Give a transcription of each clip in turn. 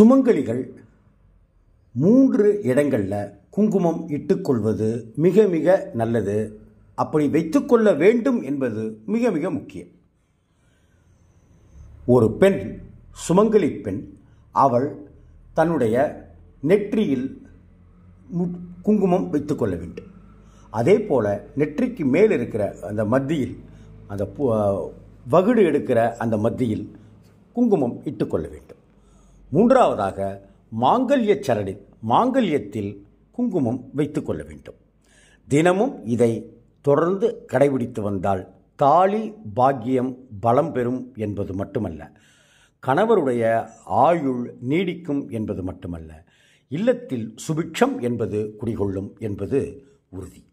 சுமங்கலிகள் மூன்று இடங்களில் குங்குமம் இட்டுக்கொள்வது மிக மிக நல்லது. அப்படி வைத்துக்கொள்ள வேண்டும் என்பது மிக மிக முக்கியம். ஒரு பெண் சுமங்கலி பெண் அவள் தன்னுடைய நெற்றியில் மு- குங்குமம் வைத்துக்கொள்ள வேண்டும். அதே போல் நெற்றிக்கு மேல் இருக்கிற அந்த மத்தியில் அந்த பு- வகுடு எடுக்கிற அந்த மத்தியில் குங்குமம் இட்டுக்கொள்ள வேண்டும். மூன்றாவதாக மாங்கல்ய சரணி மாங்கல்யத்தில் குங்குமம் வைத்துக்கொள்ள வேண்டும். தினமும் இதை தொடர்ந்து கடைபிடித்து வந்தால் தாலி பாக்கியம் பலம் பெறும் என்பது மட்டுமல்ல கணவருடைய ஆயுள் நீடிக்கும் என்பது மட்டுமல்ல இல்லத்தில் சுபிட்சம் என்பது குடிகொள்ளும் என்பது உறுதி.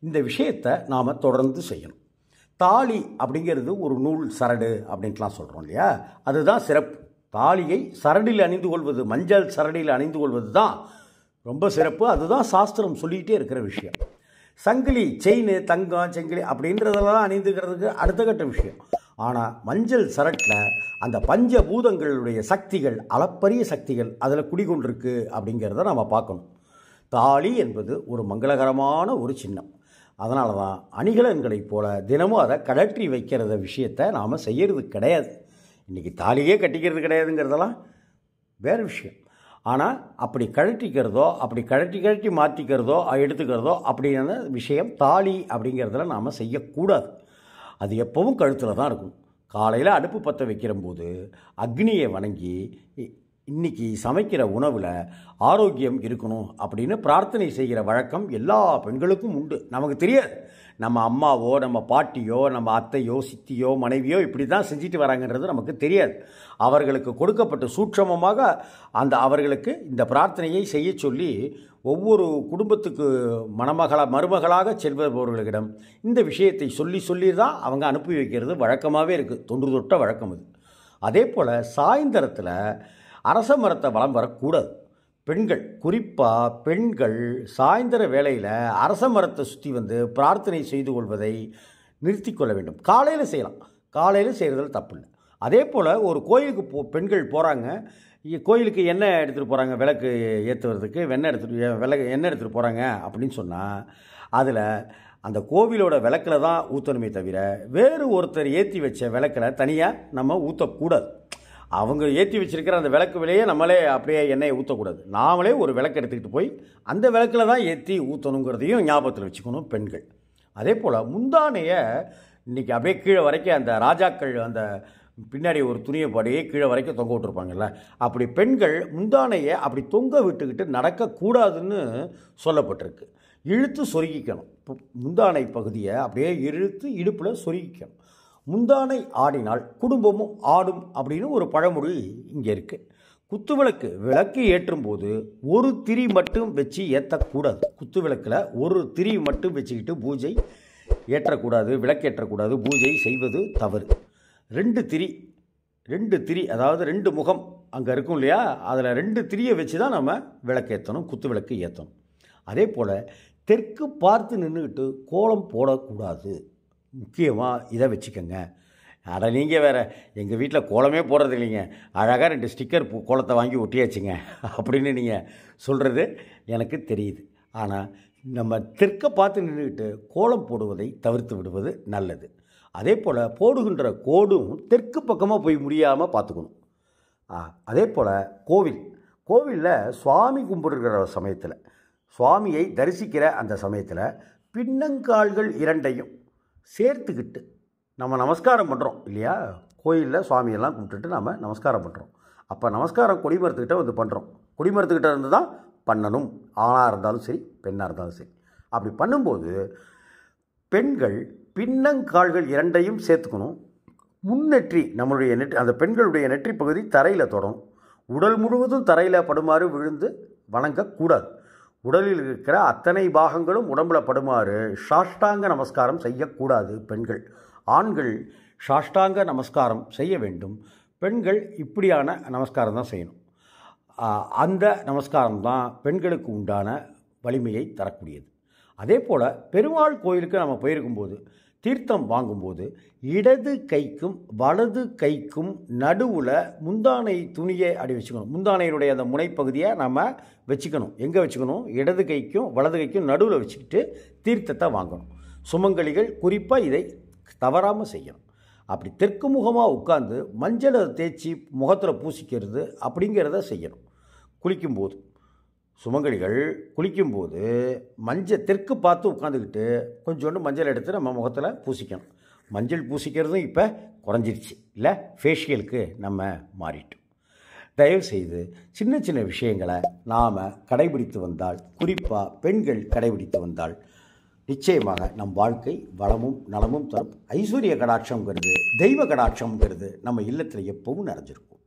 இந்த விஷயத்தை நாம் தொடர்ந்து செய்யணும். தாலி அப்படிங்கிறது ஒரு நூல் சரடு அப்படின்ட்டுலாம் சொல்கிறோம் இல்லையா? அதுதான் சிறப்பு. தாலியை சரடியில் அணிந்து கொள்வது மஞ்சள் சரடியில் அணிந்து கொள்வது தான் ரொம்ப சிறப்பு. அதுதான் சாஸ்திரம் சொல்லிக்கிட்டே இருக்கிற விஷயம். சங்கிலி செயின் தங்கம் செங்கிலி அப்படின்றதெல்லாம் அணிந்துக்கிறதுக்கு அடுத்த கட்ட விஷயம். ஆனால் மஞ்சள் சரட்டில் அந்த பஞ்ச பூதங்களுடைய சக்திகள் அளப்பரிய சக்திகள் அதில் குடிகொண்டிருக்கு அப்படிங்கிறத நம்ம பார்க்கணும். தாலி என்பது ஒரு மங்களகரமான ஒரு சின்னம். அதனால தான் அணிகலன்களைப் போல தினமும் அதை கழற்றி வைக்கிறத விஷயத்தை நாம் செய்யறது கிடையாது. இன்றைக்கி தாலியே கட்டிக்கிறது கிடையாதுங்கிறதெல்லாம் வேறு விஷயம். ஆனால் அப்படி கழட்டிக்கிறதோ அப்படி கழட்டி கழட்டி மாற்றிக்கிறதோ எடுத்துக்கிறதோ அப்படியான விஷயம் தாலி அப்படிங்கிறதுல நாம் செய்யக்கூடாது. அது எப்பவும் கழுத்தில் தான் இருக்கும். காலையில் அடுப்பு பற்ற வைக்கிறம்போது அக்னியை வணங்கி இ- இன்னைக்கு சமைக்கிற உணவில் ஆரோக்கியம் இருக்கணும் அப்படின்னு பிரார்த்தனை செய்கிற வழக்கம் எல்லா பெண்களுக்கும் உண்டு. நமக்கு தெரியாது. நம்ம அம்மாவோ நம்ம பாட்டியோ நம்ம அத்தையோ சித்தியோ மனைவியோ இப்படி தான் செஞ்சுட்டு வராங்கன்றது நமக்கு தெரியாது. அவர்களுக்கு கொடுக்கப்பட்ட சூட்சமமாக அந்த அவர்களுக்கு இந்த பிரார்த்தனையை செய்ய சொல்லி ஒவ்வொரு குடும்பத்துக்கு மணமகளாக மருமகளாக செல்பவர்களிடம் இந்த விஷயத்தை சொல்லி சொல்லி தான் அவங்க அனுப்பி வைக்கிறது வழக்கமாகவே இருக்குது தொன்று தொட்ட வழக்கம் அது. அதே போல் சாயந்தரத்தில் அரச மரத்தை வலம் வரக்கூடாது. பெண்கள் குறிப்பாக பெண்கள் சாயந்தர வேளையில் அரச மரத்தை சுற்றி வந்து பிரார்த்தனை செய்து கொள்வதை நிறுத்தி கொள்ள வேண்டும். காலையில் செய்யலாம். காலையில் செய்கிறதுல தப்பு இல்லை. அதே போல் ஒரு கோயிலுக்கு போ பெண்கள் போகிறாங்க கோயிலுக்கு எண்ணெய் எடுத்துகிட்டு போகிறாங்க விளக்கு ஏற்றுவதுக்கு வெண்ணெய் எடுத்துகிட்டு விளக்கு எண்ணெய் எடுத்துகிட்டு போகிறாங்க அப்படின்னு சொன்னால் அதில் அந்த கோவிலோட விளக்கில் தான் ஊற்றணுமே தவிர வேறு ஒருத்தர் ஏற்றி வச்ச விளக்கில் தனியாக நம்ம ஊற்றக்கூடாது அவங்க ஏற்றி வச்சிருக்கிற அந்த விளக்கு விலையே நம்மளே அப்படியே எண்ணெயை ஊற்றக்கூடாது நாமளே ஒரு விளக்கு எடுத்துக்கிட்டு போய் அந்த விளக்கில் தான் ஏற்றி ஊற்றணுங்கிறதையும் ஞாபகத்தில் வச்சுக்கணும் பெண்கள். அதே போல் முந்தானையை இன்னைக்கு அப்படியே கீழே வரைக்கும் அந்த ராஜாக்கள் அந்த பின்னாடி ஒரு துணியை பாடியே கீழே வரைக்கும் தொங்க விட்டுருப்பாங்கல்ல. அப்படி பெண்கள் முந்தானையை அப்படி தொங்க விட்டுக்கிட்டு நடக்கக்கூடாதுன்னு சொல்லப்பட்டிருக்கு. இழுத்து சொருகிக்கணும். முந்தானை பகுதியை அப்படியே இழுத்து இடுப்பில் சொருகிக்கணும். முந்தானை ஆடினால் குடும்பமும் ஆடும் அப்படின்னு ஒரு பழமொழி இங்கே இருக்குது குத்துவிளக்கு விளக்கு ஏற்றும்போது ஒரு திரி மட்டும் வச்சு ஏற்றக்கூடாது குத்துவிளக்கில் ஒரு திரி மட்டும் வச்சுக்கிட்டு பூஜை ஏற்றக்கூடாது விளக்கேற்றக்கூடாது பூஜை செய்வது தவறு. ரெண்டு திரி ரெண்டு திரி அதாவது ரெண்டு முகம் அங்கே இருக்கும் இல்லையா? அதில் ரெண்டு திரியை வச்சு தான் நம்ம விளக்கேற்றணும் குத்து விளக்கு ஏற்றணும் அதே போல் தெற்கு பார்த்து நின்றுக்கிட்டு கோலம் போடக்கூடாது. முக்கியமாக இதை வச்சுக்கோங்க. அட நீங்கள் வேறு எங்கள் வீட்டில் கோலமே போடுறது இல்லைங்க. அழகாக ரெண்டு ஸ்டிக்கர் கோலத்தை வாங்கி ஒட்டியாச்சுங்க. அப்படின்னு நீங்கள் சொல்கிறது எனக்கு தெரியுது. ஆனால் நம்ம தெற்க பார்த்து நின்றுக்கிட்டு கோலம் போடுவதை தவிர்த்து விடுவது நல்லது. அதே போல் போடுகின்ற கோடும் தெற்கு பக்கமாக போய் முடியாமல் பார்த்துக்கணும். அதே போல் கோவில். கோவிலில் சுவாமி கும்பிடுகிற சமயத்தில் சுவாமியை தரிசிக்கிற அந்த சமயத்தில் பின்னங்கால்கள் இரண்டையும் சேர்த்துக்கிட்டு நம்ம நமஸ்காரம் பண்ணுறோம் இல்லையா? கோயிலில் சுவாமியெல்லாம் கும்பிட்டுட்டு நம்ம நமஸ்காரம் பண்ணுறோம் அப்போ நமஸ்காரம் கொடிமரத்துக்கிட்ட வந்து பண்ணுறோம் கொடிமரத்துக்கிட்ட இருந்து தான் பண்ணணும். ஆணாக இருந்தாலும் சரி பெண்ணாக இருந்தாலும் சரி. அப்படி பண்ணும்போது பெண்கள் பின்னங்கால்கள் இரண்டையும் சேர்த்துக்கணும். முன்னெற்றி நம்மளுடைய நெற்றி அந்த பெண்களுடைய நெற்றி பகுதி தரையில் தொடரும் உடல் முழுவதும் தரையில் படுமாறு விழுந்து வணங்கக்கூடாது. உடலில் இருக்கிற அத்தனை பாகங்களும் உடம்புல படுமாறு சாஷ்டாங்க நமஸ்காரம் செய்யக்கூடாது பெண்கள். ஆண்கள் சாஷ்டாங்க நமஸ்காரம் செய்ய வேண்டும். பெண்கள் இப்படியான நமஸ்காரம் தான் செய்யணும். அந்த நமஸ்காரம் தான் பெண்களுக்கு உண்டான வலிமையை தரக்கூடியது. அதே போல் பெருமாள் கோயிலுக்கு நம்ம போயிருக்கும்போது தீர்த்தம் வாங்கும்போது இடது கைக்கும் வலது கைக்கும் நடுவில் முந்தானை துணியை அப்படி வச்சுக்கணும். முந்தானையினுடைய அந்த முனைப்பகுதியை நம்ம வச்சுக்கணும். எங்கே வச்சுக்கணும்? இடது கைக்கும் வலது கைக்கும் நடுவில் வச்சுக்கிட்டு தீர்த்தத்தை வாங்கணும். சுமங்கலிகள் குறிப்பாக இதை தவறாமல் செய்யணும். அப்படி தெற்கு முகமாக உட்காந்து மஞ்சளை தேய்ச்சி முகத்தில் பூசிக்கிறது அப்படிங்கிறத செய்யணும். குளிக்கும்போது. சுமங்கலிகள் குளிக்கும்போது மஞ்சள் தெற்கு பார்த்து உட்காந்துக்கிட்டு கொஞ்சோண்டு மஞ்சள் எடுத்து நம்ம முகத்தில் பூசிக்கணும். மஞ்சள் பூசிக்கிறதும் இப்போ குறைஞ்சிருச்சு. இல்லை ஃபேஷியலுக்கு நம்ம மாறிட்டோம். தயவுசெய்து சின்ன சின்ன விஷயங்களை நாம் கடைபிடித்து வந்தால் குறிப்பாக பெண்கள் கடைபிடித்து வந்தால் நிச்சயமாக நம் வாழ்க்கை வளமும் நலமும் தரும். ஐஸ்வர்ய கடாட்சம்ங்கிறது தெய்வ கடாட்சம்ங்கிறது நம்ம இல்லத்தில் எப்பவும் நிறைஞ்சிருக்கும்.